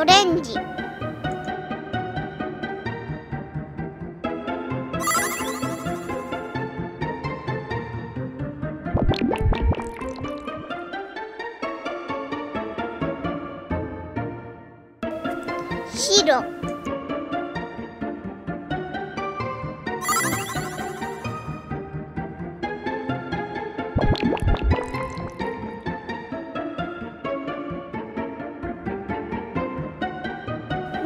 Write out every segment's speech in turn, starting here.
オレンジ。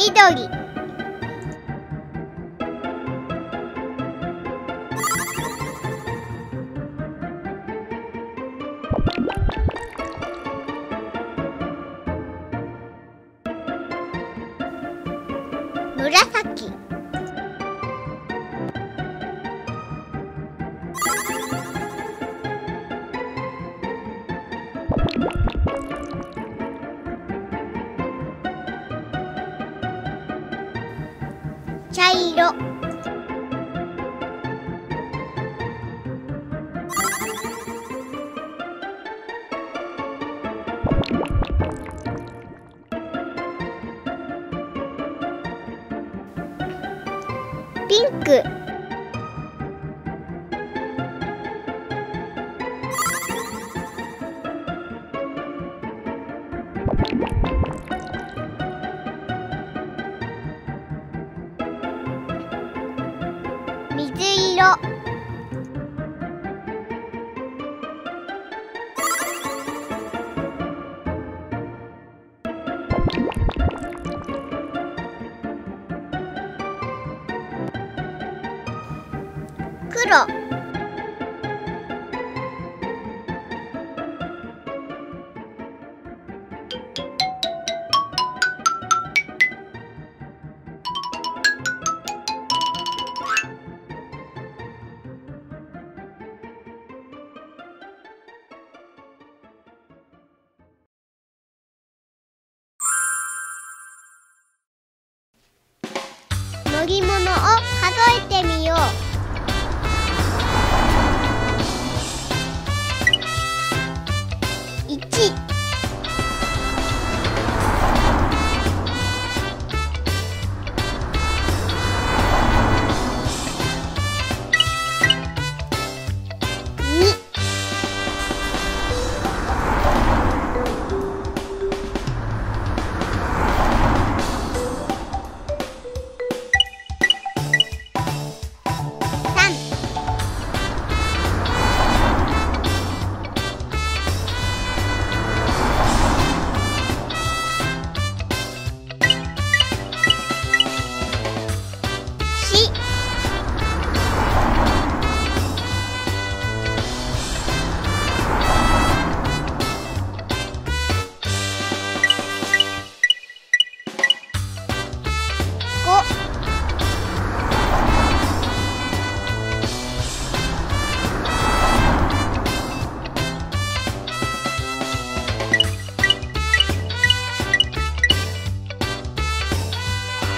緑。茶色。ピンク。黒乗り物を数えてみよう。1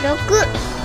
六。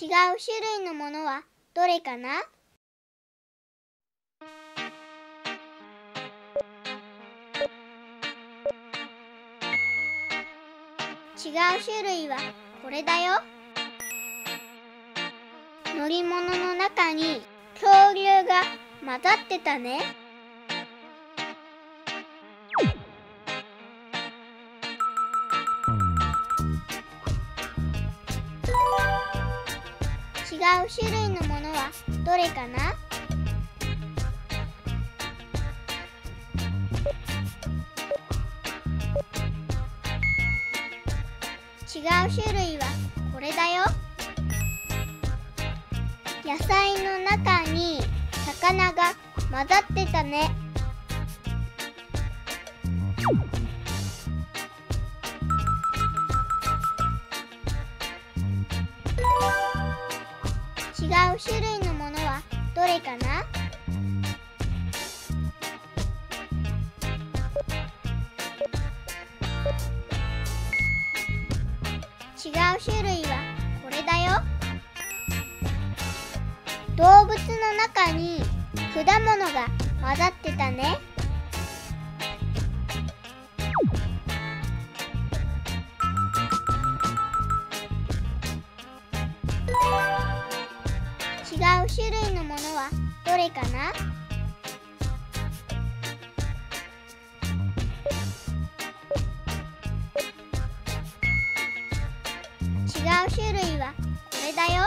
違う種類のものはどれかな？違う種類はこれだよ。乗り物の中に恐竜が混ざってたね。う種類のものはどれかな？違う種類はこれだよ。野菜の中に魚が混ざってたね。種類のものはどれかな？違う種類はこれだよ。動物の中に果物が混ざってたね。れかな？違う種類はこれだよ。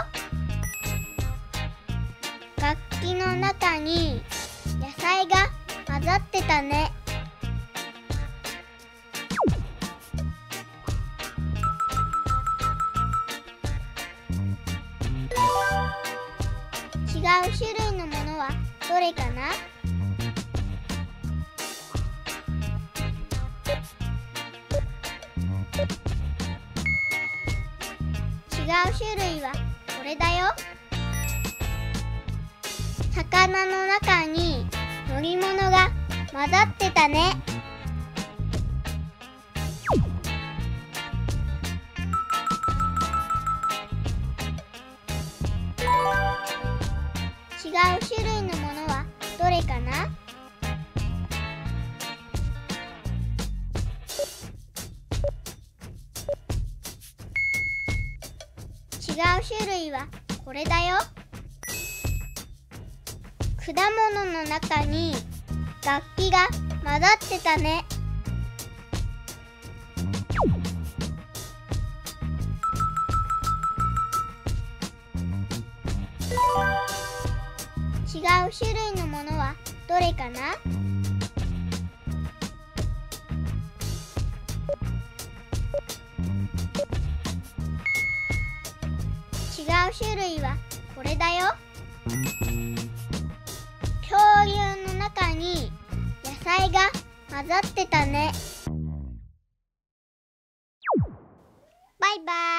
楽器の中に野菜が混ざってたね。う種類はこれだよ。魚の中に乗り物が混ざってたね。違う種類のものはどれかな？種類はこれだよ。果物の中に楽器が混ざってたね。違う種類のものはどれかな？違う種類はこれだよ。恐竜の中に野菜が混ざってたね。バイバイ「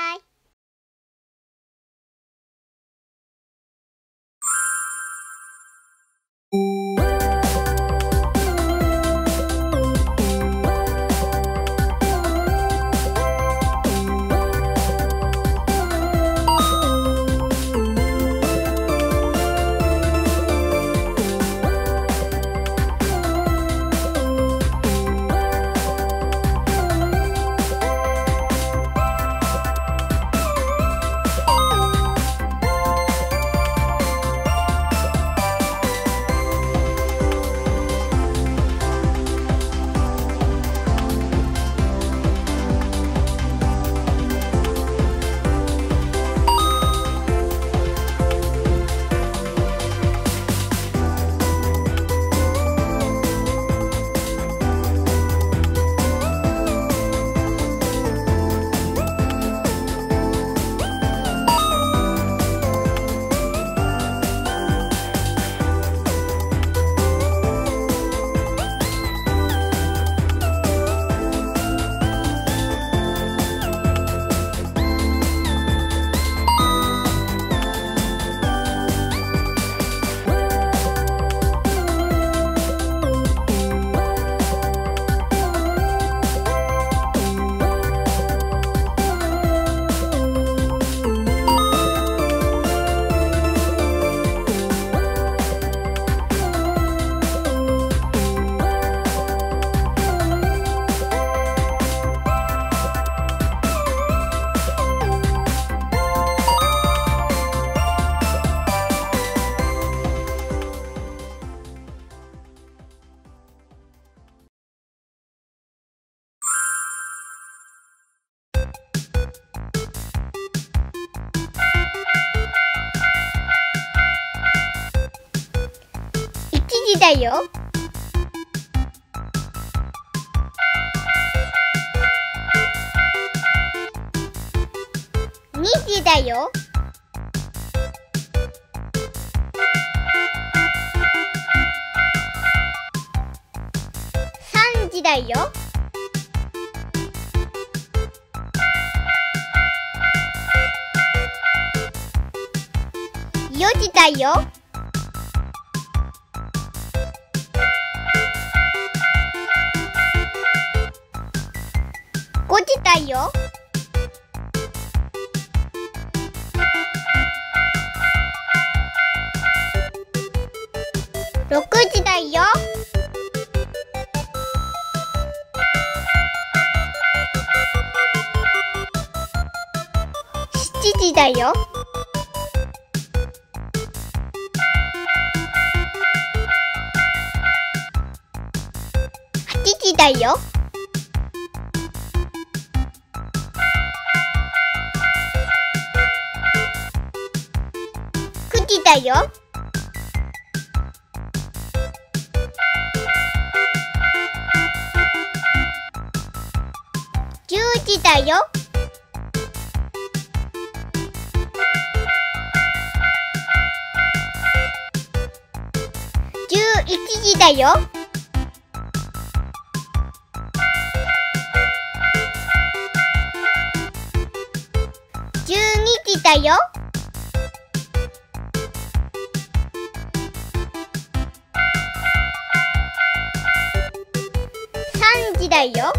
2時だよ。3時だよ。4時だよ。8時だよ。9時だよ。10時だよ。11時だよ。だよ。3時だよ。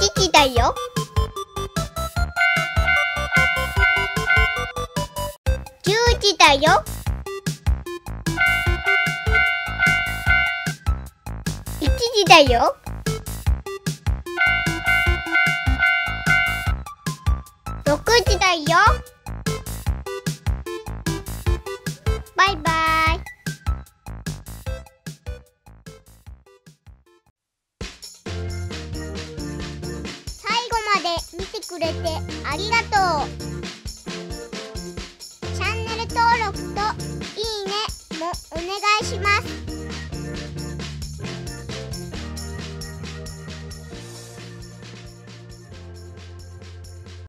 8時だよ。10時だよ。1時だよ。6時だよ。バイバイ。最後まで見てくれてありがとう。チャンネル登録といいねもお願いします。